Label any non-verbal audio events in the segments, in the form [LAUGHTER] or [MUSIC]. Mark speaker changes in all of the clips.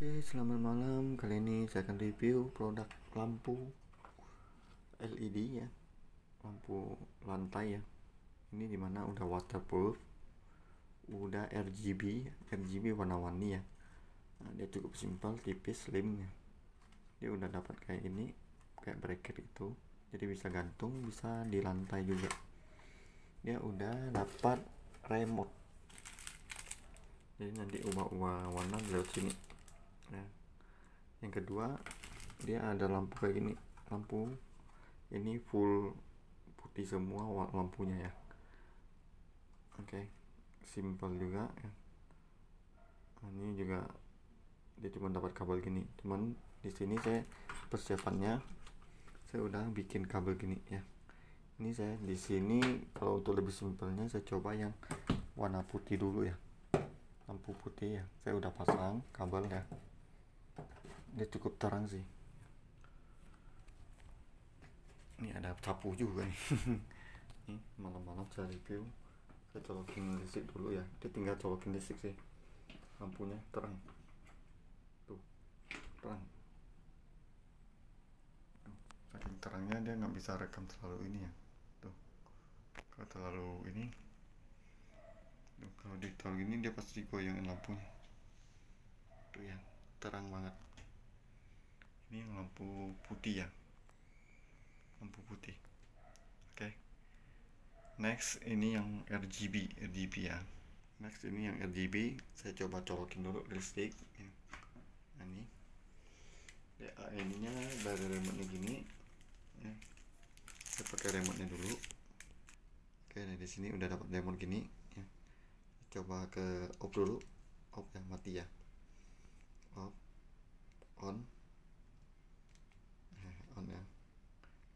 Speaker 1: Oke, selamat malam. Kali ini saya akan review produk lampu LED ya. Lampu lantai ya. Ini di mana udah waterproof, udah RGB, RGB warna-warni ya. Nah, dia cukup simpel, tipis, slim ya. Dia udah dapat kayak ini, kayak bracket itu. Jadi bisa gantung, bisa di lantai juga. Dia udah dapat remote. Jadi nanti ubah-ubah warna lewat sini nah yang kedua dia ada lampu kayak gini. Lampu ini full putih semua lampunya ya. Oke okay. simple juga ya. Ini juga dia cuma dapat kabel gini. Cuman di sini saya persiapannya saya udah bikin kabel gini ya. Ini saya di sini kalau untuk lebih simpelnya saya coba yang warna putih dulu ya. Lampu putih ya. Saya udah pasang kabel ya dia cukup terang sih. Ini ada sapu juga nih. [LAUGHS] Ini malam-malam saya review saya colokin listrik dulu ya. Dia tinggal colokin listrik sih. Lampunya terang. Tuh terang. Saking terangnya dia nggak bisa rekam terlalu ini ya. Tuh kalau terlalu ini. Tuh, kalau di terlalu ini dia pasti goyangin lampunya. Tuh ya terang banget ini lampu putih ya? Lampu putih. Oke. Okay. next ini yang RGB RGB ya. Next ini yang RGB saya coba colokin dulu listrik ya. nah, ini. Ya, ininya dari remote gini. Ya. saya pakai remote nya dulu. Oke nah di sini udah dapat remote gini. Ya. coba ke off dulu. Off ya mati ya. Off. On ya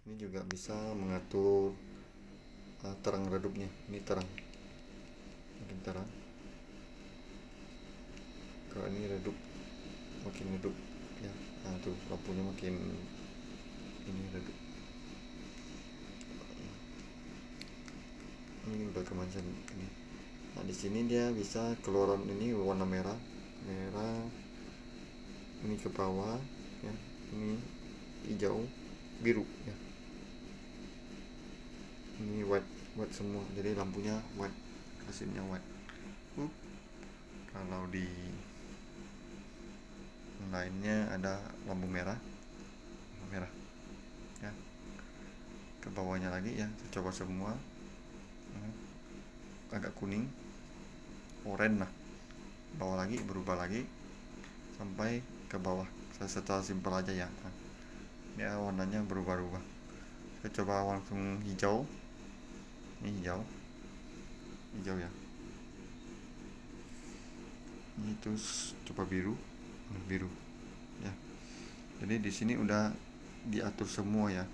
Speaker 1: ini juga bisa mengatur uh, terang redupnya. Ini terang. Makin terang. Kalau ini redup makin redup. Ya nah tuh lampunya makin ini redup. Ini kemasan ini. Nah di sini dia bisa keluaran ini warna merah. Merah ini ke bawah ya. Ini hijau biru ya ini white white semua. Jadi lampunya white hasilnya white. Uh, kalau di lainnya ada lampu merah. Merah. Ya. Ke bawahnya lagi ya saya coba semua. Uh, agak kuning. Oranye lah. Bawah lagi berubah lagi. Sampai ke bawah. Saya secara simpel aja ya. Ya warnanya berubah-ubah. Saya coba langsung hijau hijau. Hijau ya. Ini terus coba biru. Biru. Ya. Jadi di sini udah diatur semua ya.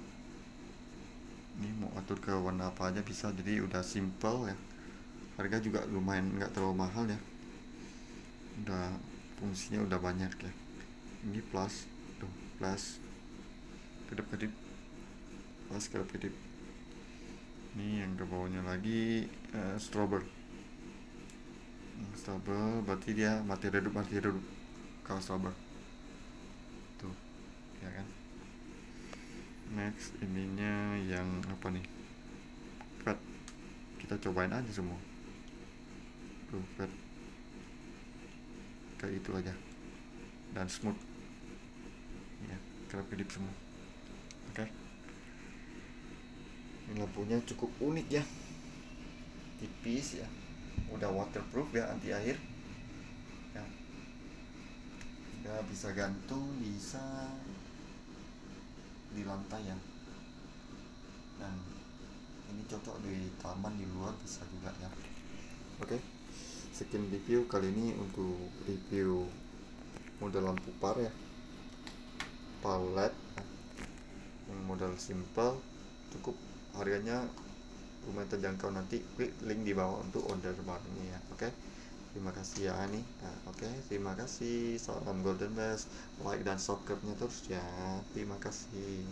Speaker 1: Ini mau atur ke warna apa aja bisa. Jadi udah simple ya. Harga juga lumayan nggak terlalu mahal ya. Udah fungsinya udah banyak ya. Ini plus tuh plus. Kedip-kedip pas kedip-kedip ini yang ke bawahnya lagi uh, strober strober berarti dia mati redup mati redup kalau strober tuh ya kan? Next ininya yang apa nih? Fat. Kita cobain aja semua. Tuh fat. Kayak itu aja. Dan smooth. Ya kedip-kedip semua. Oke? okay. Ini lampunya cukup unik ya. Tipis ya. Udah waterproof ya anti air. Ya. Udah bisa gantung bisa di lantai ya. Dan ini cocok di taman di luar bisa juga ya. Oke. Okay. sekian review kali ini untuk review model lampu par ya. Par LED yang modal simple cukup harganya lumayan terjangkau nanti klik link di bawah untuk order barangnya ya oke okay? terima kasih ya Ani nah, oke okay? terima kasih salam golden best like dan subscribe nya terus ya terima kasih